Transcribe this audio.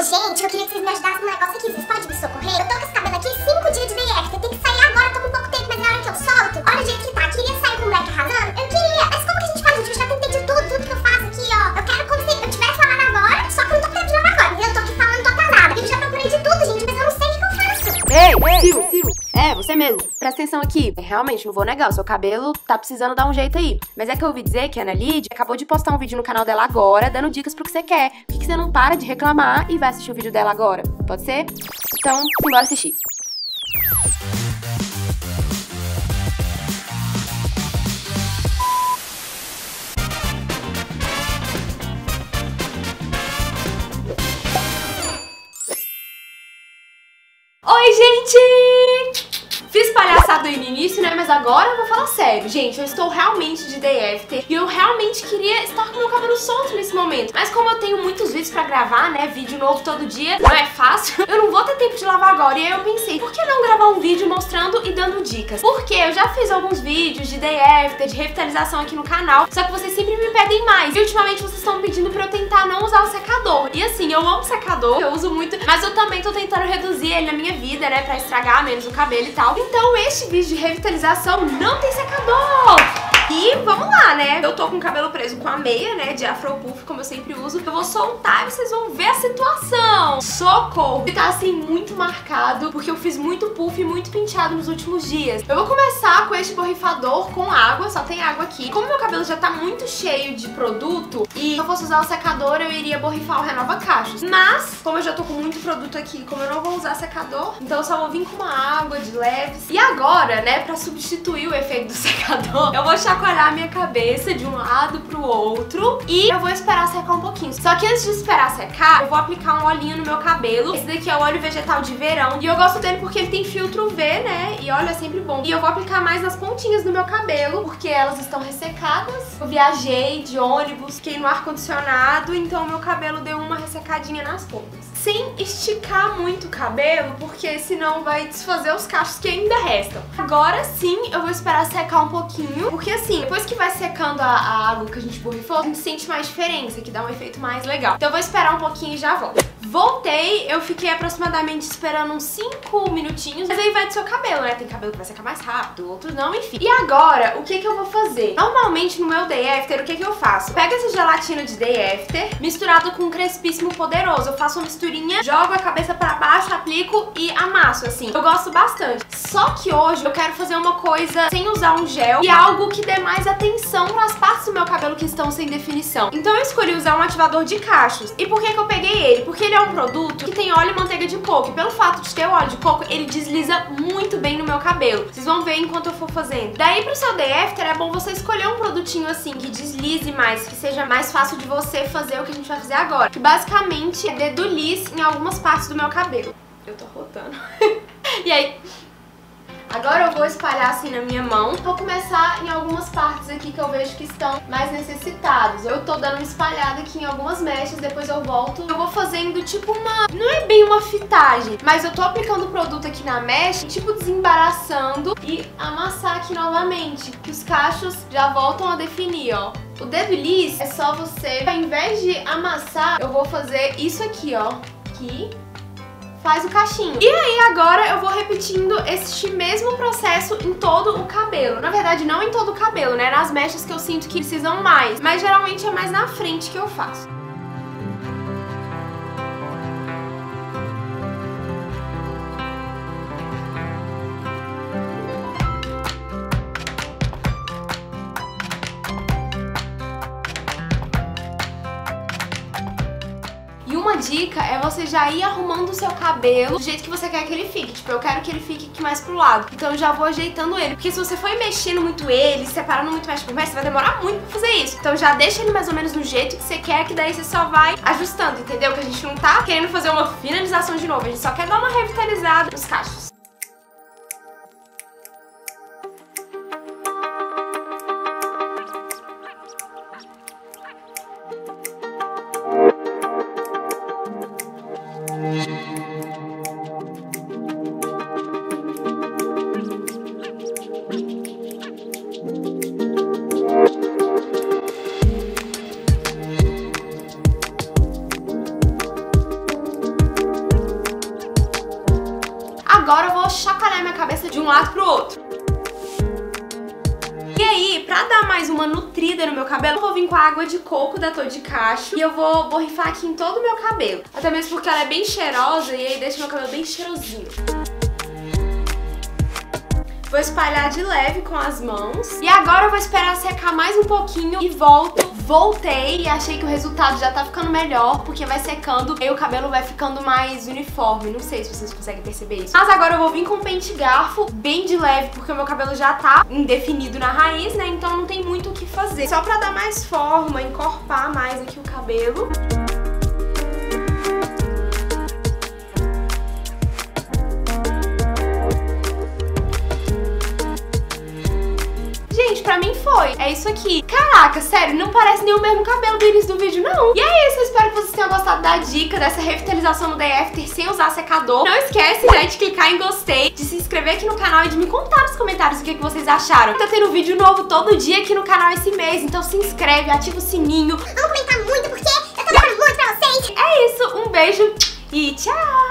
Gente, eu queria que vocês me ajudassem no negócio aqui. Presta atenção aqui. É, Realmente, não vou negar, o seu cabelo tá precisando dar um jeito aí. Mas é que eu ouvi dizer que a Ana Lid acabou de postar um vídeo no canal dela agora, dando dicas pro que você quer. Por que, que você não para de reclamar e vai assistir o vídeo dela agora? Pode ser? Então, bora assistir. Oi, gente! Fiz palhaçada no início, né? Mas agora eu vou falar sério. Gente, eu estou realmente de after e eu realmente queria estar com meu cabelo solto nesse momento. Mas como eu tenho muitos vídeos pra gravar, né? Vídeo novo todo dia, não é fácil. Eu não vou ter tempo de lavar agora. E aí eu pensei, por que não gravar um vídeo mostrando e dando dicas? Porque eu já fiz alguns vídeos de after, de revitalização aqui no canal, só que vocês sempre me pedem mais. E ultimamente vocês estão pedindo pra eu tentar não usar o secador. E assim, eu amo secador, eu uso muito, mas eu também tô tentando reduzir ele na minha vida, né? Pra estragar menos o cabelo e tal. Então este vídeo de revitalização não tem secador! Né? Eu tô com o cabelo preso com a meia, né? De afro puff, como eu sempre uso. Eu vou soltar e vocês vão ver a situação. Socorro! E tá assim muito marcado, porque eu fiz muito puff e muito penteado nos últimos dias. Eu vou começar com este borrifador com água, só tem água aqui. Como meu cabelo já tá muito cheio de produto, e se eu fosse usar o secador, eu iria borrifar o Renova Cachos. Mas, como eu já tô com muito produto aqui, como eu não vou usar secador, então eu só vou vir com uma água de leves. E agora, né, pra substituir o efeito do secador, eu vou chacoalhar a minha cabeça de um lado pro outro e eu vou esperar secar um pouquinho. Só que antes de esperar secar, eu vou aplicar um olhinho no meu cabelo. Esse daqui é o óleo vegetal de verão e eu gosto dele porque ele tem filtro UV, né, e óleo é sempre bom. E eu vou aplicar mais nas pontinhas do meu cabelo, porque elas estão ressecadas. Eu viajei de ônibus, fiquei no ar-condicionado, então meu cabelo deu uma ressecadinha nas pontas. Sem esticar muito o cabelo, porque senão vai desfazer os cachos que ainda restam. Agora sim, eu vou esperar secar um pouquinho, porque assim, depois que vai secando a, a água que a gente borrifou, a gente sente mais diferença, que dá um efeito mais legal. Então eu vou esperar um pouquinho e já volto. Voltei, eu fiquei aproximadamente esperando uns 5 minutinhos, mas aí vai do seu cabelo, né? Tem cabelo que vai secar mais rápido, outros não, enfim. E agora, o que que eu vou fazer? Normalmente no meu day after, o que que eu faço? Pego essa gelatina de day after, misturado com um crespíssimo poderoso. Eu faço uma misturinha, jogo a cabeça pra baixo, aplico e amasso, assim. Eu gosto bastante. Só que hoje eu quero fazer uma coisa sem usar um gel e algo que dê mais atenção nas partes do meu cabelo que estão sem definição. Então eu escolhi usar um ativador de cachos. E por que que eu peguei ele? Porque ele é um produto que tem óleo e manteiga de coco. E pelo fato de ter óleo de coco, ele desliza muito bem no meu cabelo. Vocês vão ver enquanto eu for fazendo. Daí pro seu day after é bom você escolher um produtinho assim que deslize mais, que seja mais fácil de você fazer o que a gente vai fazer agora. Que basicamente é dedo liso em algumas partes do meu cabelo. Eu tô rotando. e aí, Agora eu vou espalhar assim na minha mão. Vou começar em algumas partes aqui que eu vejo que estão mais necessitados. Eu tô dando uma espalhada aqui em algumas mechas, depois eu volto. Eu vou fazendo tipo uma... Não é bem uma fitagem, mas eu tô aplicando o produto aqui na mecha, tipo desembaraçando e amassar aqui novamente. Que os cachos já voltam a definir, ó. O dedo liso é só você, ao invés de amassar, eu vou fazer isso aqui, ó. Aqui faz o cachinho. E aí agora eu vou repetindo este mesmo processo em todo o cabelo. Na verdade, não em todo o cabelo, né? Nas mechas que eu sinto que precisam mais. Mas geralmente é mais na frente que eu faço. Dica é você já ir arrumando o seu cabelo do jeito que você quer que ele fique. Tipo, eu quero que ele fique aqui mais pro lado. Então eu já vou ajeitando ele. Porque se você for mexendo muito ele, separando muito mais por mais, você vai demorar muito pra fazer isso. Então já deixa ele mais ou menos no jeito que você quer, que daí você só vai ajustando, entendeu? Que a gente não tá querendo fazer uma finalização de novo. A gente só quer dar uma revitalizada nos cachos. De um lado pro outro. E aí, pra dar mais uma nutrida no meu cabelo, eu vou vir com a água de coco da Tô de Cacho e eu vou borrifar aqui em todo o meu cabelo. Até mesmo porque ela é bem cheirosa e aí deixa meu cabelo bem cheirosinho. Vou espalhar de leve com as mãos. E agora eu vou esperar secar mais um pouquinho e volto. Voltei e achei que o resultado já tá ficando melhor, porque vai secando e o cabelo vai ficando mais uniforme. Não sei se vocês conseguem perceber isso. Mas agora eu vou vir com um pente garfo bem de leve, porque o meu cabelo já tá indefinido na raiz, né? Então não tem muito o que fazer. Só pra dar mais forma, encorpar mais aqui o cabelo. É isso aqui. Caraca, sério, não parece nem o mesmo cabelo do início do vídeo, não. E é isso, eu espero que vocês tenham gostado da dica dessa revitalização no DFter sem usar secador. Não esquece, né, de clicar em gostei, de se inscrever aqui no canal e de me contar nos comentários o que, que vocês acharam. Tá tendo vídeo novo todo dia aqui no canal esse mês, então se inscreve, ativa o sininho. Vamos comentar muito porque eu tô demorando muito pra vocês. É isso, um beijo e tchau!